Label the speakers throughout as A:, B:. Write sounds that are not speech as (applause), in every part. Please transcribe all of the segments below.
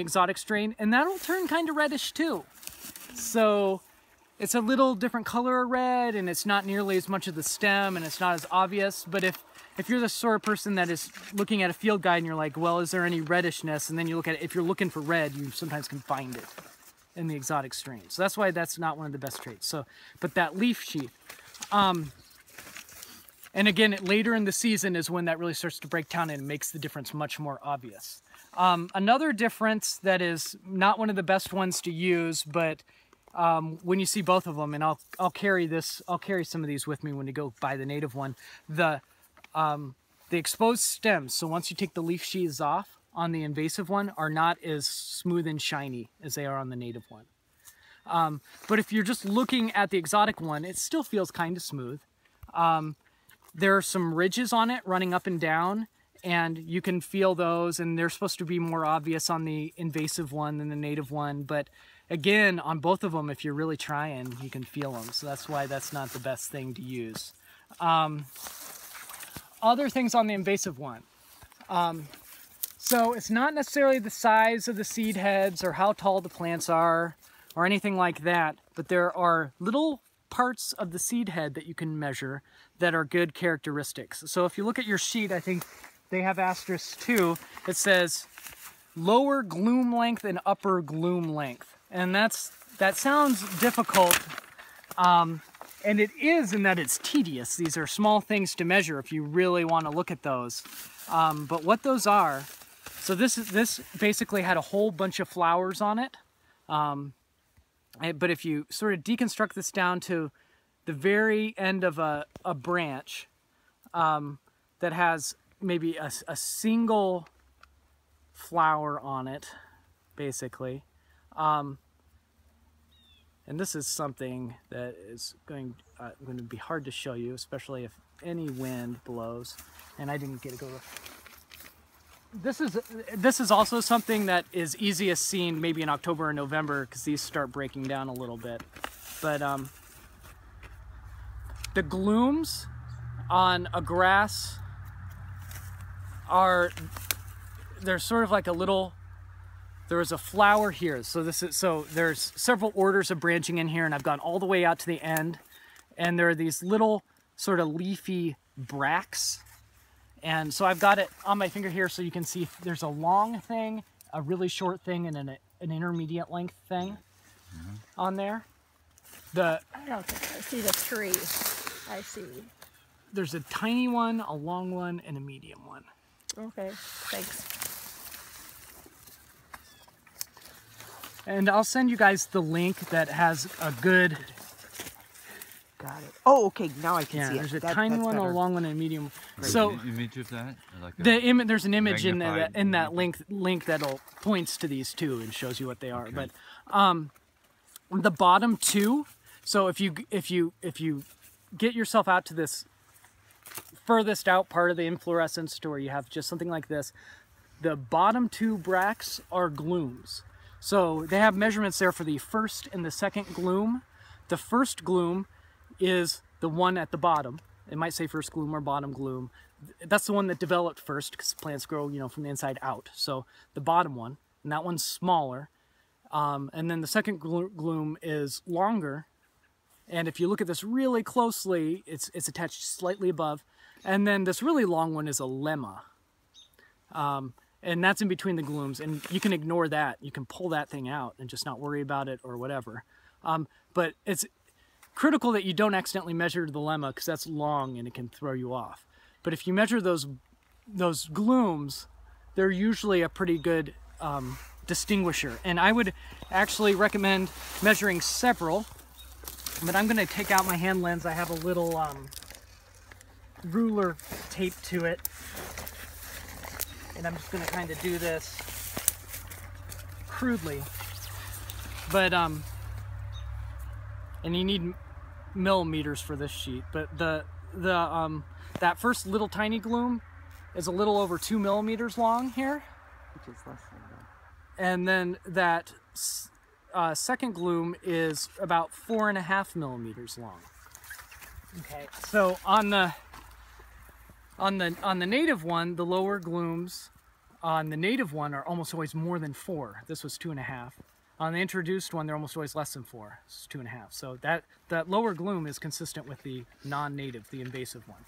A: exotic strain, and that'll turn kind of reddish too. So it's a little different color of red, and it's not nearly as much of the stem, and it's not as obvious. But if if you're the sort of person that is looking at a field guide and you're like, well, is there any reddishness? And then you look at it, if you're looking for red, you sometimes can find it in the exotic strain. So that's why that's not one of the best traits. So, but that leaf sheath, um, and again, later in the season is when that really starts to break down and makes the difference much more obvious. Um, another difference that is not one of the best ones to use, but um, when you see both of them, and I'll I'll carry this, I'll carry some of these with me when you go buy the native one. The um, the exposed stems, so once you take the leaf sheaths off on the invasive one, are not as smooth and shiny as they are on the native one. Um, but if you're just looking at the exotic one, it still feels kind of smooth. Um, there are some ridges on it running up and down, and you can feel those, and they're supposed to be more obvious on the invasive one than the native one. But again, on both of them, if you're really trying, you can feel them. So that's why that's not the best thing to use. Um, other things on the invasive one. Um, so it's not necessarily the size of the seed heads or how tall the plants are or anything like that, but there are little parts of the seed head that you can measure that are good characteristics. So if you look at your sheet, I think they have asterisks too. It says lower glume length and upper glume length. And that's that sounds difficult um, and it is in that it's tedious. These are small things to measure if you really want to look at those. Um, but what those are, so this is this basically had a whole bunch of flowers on it. Um, but if you sort of deconstruct this down to the very end of a, a branch um, that has maybe a, a single flower on it, basically, um, and this is something that is going, uh, going to be hard to show you, especially if any wind blows. And I didn't get to go. This is this is also something that is easiest seen maybe in October or November because these start breaking down a little bit. But um, the glumes on a grass are they're sort of like a little there is a flower here. So this is so there's several orders of branching in here and I've gone all the way out to the end and there are these little sort of leafy bracts. And so I've got it on my finger here so you can see there's a long thing, a really short thing, and an, an intermediate length thing mm -hmm. on there. The
B: I don't think I see the tree. I see.
A: There's a tiny one, a long one, and a medium one.
B: Okay, thanks.
A: And I'll send you guys the link that has a good.
C: Got it. Oh, okay. Now I can
A: yeah,
C: see
A: there's
C: it.
A: a tiny one,
C: better.
A: a long one, and a medium.
D: Right.
A: So
D: image of that.
A: Like the Im there's an image in that in that link link that'll points to these two and shows you what they are. Okay. But um, the bottom two. So if you if you if you get yourself out to this furthest out part of the inflorescence to where you have just something like this, the bottom two bracts are glumes. So they have measurements there for the first and the second glume. The first glume is the one at the bottom. It might say first glume or bottom glume. That's the one that developed first because plants grow, you know, from the inside out. So the bottom one, and that one's smaller. Um, and then the second glume is longer. And if you look at this really closely, it's, it's attached slightly above. And then this really long one is a lemma. Um, and that's in between the glumes and you can ignore that you can pull that thing out and just not worry about it or whatever um, but it's critical that you don't accidentally measure the lemma because that's long and it can throw you off. But if you measure those those glumes they're usually a pretty good um, distinguisher. And I would actually recommend measuring several but I'm going to take out my hand lens. I have a little um, ruler taped to it. And I'm just gonna kind of do this crudely. But, um, and you need millimeters for this sheet, but the, the, um, that first little tiny glume is a little over two millimeters long here.
C: Which is less than that.
A: And then that uh, second glume is about four and a half millimeters long. Okay, so on the on the on the native one, the lower glumes on the native one are almost always more than four. This was two and a half. On the introduced one, they're almost always less than four. It's two and a half. So that, that lower glume is consistent with the non-native, the invasive one.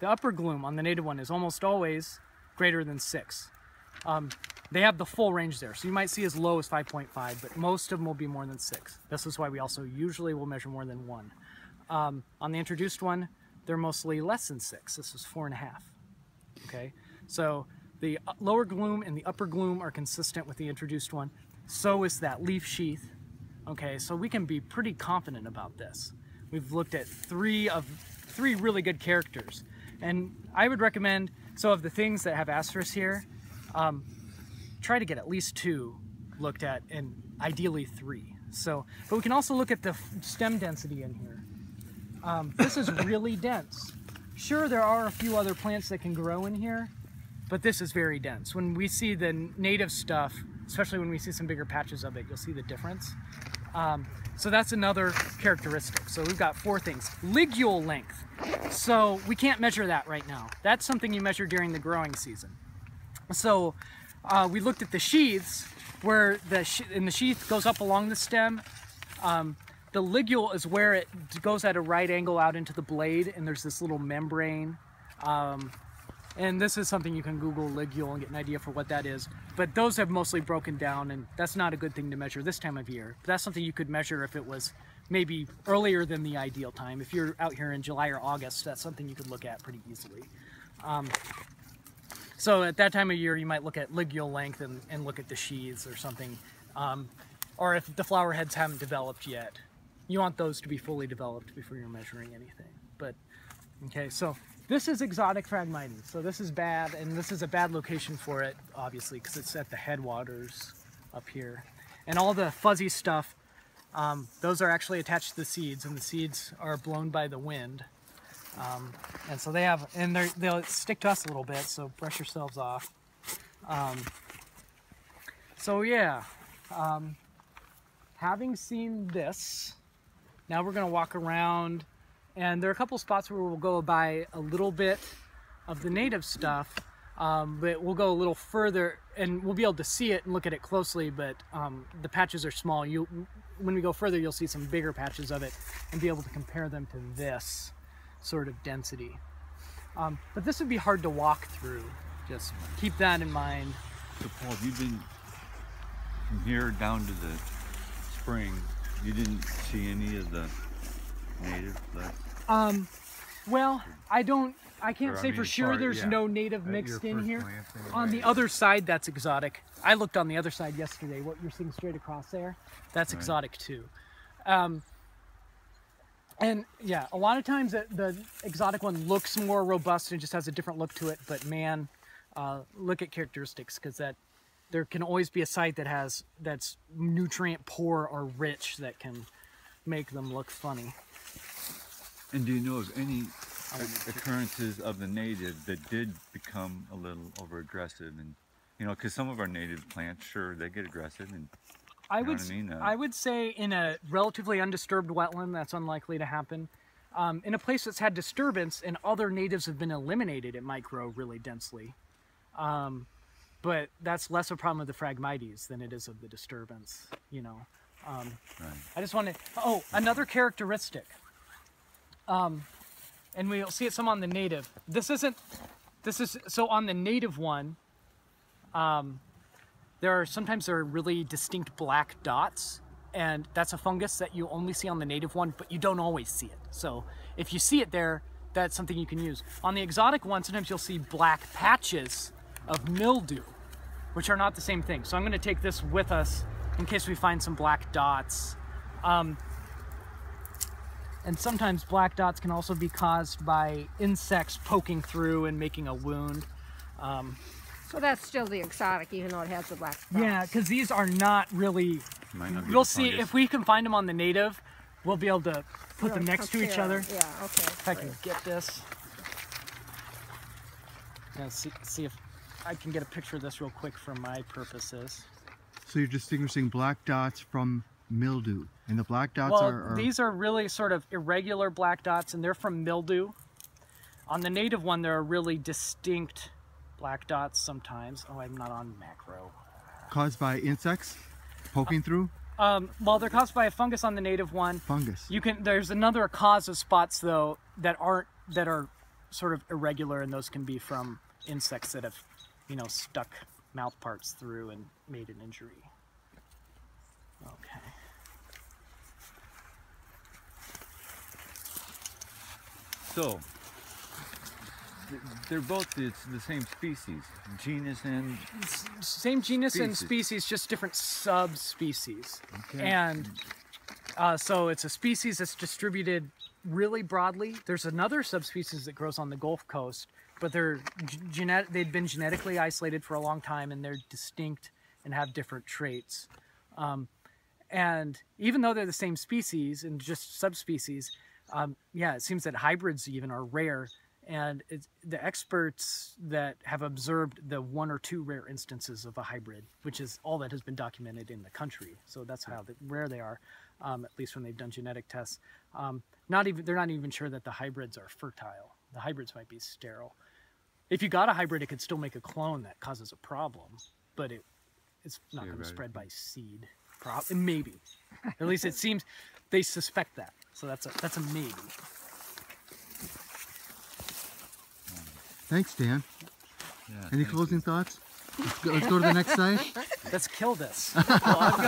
A: The upper glume on the native one is almost always greater than six. Um, they have the full range there. So you might see as low as 5.5, but most of them will be more than six. This is why we also usually will measure more than one. Um, on the introduced one, they're mostly less than six. This is four and a half. Okay, so the uh, lower glume and the upper glume are consistent with the introduced one. So is that leaf sheath. Okay, so we can be pretty confident about this. We've looked at three of three really good characters. And I would recommend, so of the things that have asterisks here, um, try to get at least two looked at and ideally three. So, but we can also look at the stem density in here. Um, this is really (laughs) dense. Sure, there are a few other plants that can grow in here, but this is very dense. When we see the native stuff, especially when we see some bigger patches of it, you'll see the difference. Um, so that's another characteristic. So we've got four things. Ligule length. So we can't measure that right now. That's something you measure during the growing season. So uh, we looked at the sheaths where the sh and the sheath goes up along the stem. Um, the ligule is where it goes at a right angle out into the blade and there's this little membrane. Um, and this is something you can Google ligule and get an idea for what that is. But those have mostly broken down and that's not a good thing to measure this time of year. But that's something you could measure if it was maybe earlier than the ideal time. If you're out here in July or August, that's something you could look at pretty easily. Um, so at that time of year, you might look at ligule length and, and look at the sheaths or something. Um, or if the flower heads haven't developed yet, you want those to be fully developed before you're measuring anything. But, okay, so this is exotic Phragmites. So this is bad, and this is a bad location for it, obviously, because it's at the headwaters up here. And all the fuzzy stuff, um, those are actually attached to the seeds, and the seeds are blown by the wind. Um, and so they have, and they'll stick to us a little bit, so brush yourselves off. Um, so yeah, um, having seen this, now we're gonna walk around and there are a couple spots where we'll go by a little bit of the native stuff, um, but we'll go a little further and we'll be able to see it and look at it closely, but um, the patches are small. You, when we go further, you'll see some bigger patches of it and be able to compare them to this sort of density. Um, but this would be hard to walk through. Just keep that in mind.
D: So Paul, you've been from here down to the spring, you didn't see any of the native
A: Um, well, I don't, I can't
D: Or, I
A: say for sure
D: sorry,
A: there's
D: yeah.
A: no native mixed in here.
D: anyway.
A: On the other side, that's exotic. I looked on the other side yesterday. What you're seeing straight across there, that's
D: Right.
A: exotic too. Um, and yeah, a lot of times the, the exotic one looks more robust and just has a different look to it. But man, uh, look at characteristics because that there can always be a site that has that's nutrient poor or rich that can make them look funny.
D: And do you know of any occurrences of the native that did become a little over aggressive and you know because some of our native plants sure they get aggressive and
A: I would
D: I mean? Uh,
A: I would say in a relatively undisturbed wetland that's unlikely to happen. Um, in a place that's had disturbance and other natives have been eliminated, it might grow really densely. Um, but that's less a problem of the Phragmites than it is of the disturbance, you know. Um,
D: right
A: I just wanted, oh, another characteristic. Um, and we'll see it some on the native. This isn't, this is, so on the native one, um, there are, sometimes there are really distinct black dots and that's a fungus that you only see on the native one, but you don't always see it. So if you see it there, that's something you can use. On the exotic one, sometimes you'll see black patches of mildew, which are not the same thing. So I'm gonna take this with us in case we find some black dots. Um, and sometimes black dots can also be caused by insects poking through and making a wound. Um,
B: So that's still the exotic, even though it has the black spots.
A: yeah, because these are not really.
D: Might not be
A: We'll see
D: fungus.
A: if we can find them on the native. We'll be able to put them
B: Really
A: next to each other.
B: Yeah, okay.
A: If I can
B: great.
A: get this. Yeah, see, see if I can get a picture of this real quick for my purposes.
E: So you're distinguishing black dots from mildew, and the black dots
A: well,
E: are, are
A: these are really sort of irregular black dots, and they're from mildew. On the native one, there are really distinct black dots sometimes. Oh, I'm not on macro.
E: Caused by insects poking through?
A: Um, well, they're caused by a fungus on the native one.
E: Fungus.
A: You can. There's another cause of spots though that aren't that are sort of irregular, and those can be from insects that have, you know, stuck mouth parts through and made an injury. Okay.
D: So, they're both the, the same species, genus and
A: Same genus and
D: Species.
A: species, just different subspecies.
D: Okay.
A: And uh, so it's a species that's distributed really broadly. There's another subspecies that grows on the Gulf Coast, but they're g- genet- they'd been genetically isolated for a long time and they're distinct and have different traits. Um, and even though they're the same species and just subspecies, um, yeah, it seems that hybrids even are rare. And it's, the experts that have observed the one or two rare instances of a hybrid, which is all that has been documented in the country. So that's how the, rare they are, um, at least when they've done genetic tests. Um, not even they're not even sure that the hybrids are fertile. The hybrids might be sterile. If you got a hybrid, it could still make a clone that causes a problem, but it it's not going to spread by seed. Pro- maybe. At least it seems they suspect that. So that's a that's a maybe.
E: Thanks, Dan.
D: yeah,
E: Any
D: thank
E: closing
D: you.
E: thoughts? Let's go, let's go to the next (laughs) site.
A: Let's kill this. (laughs) Well, I've got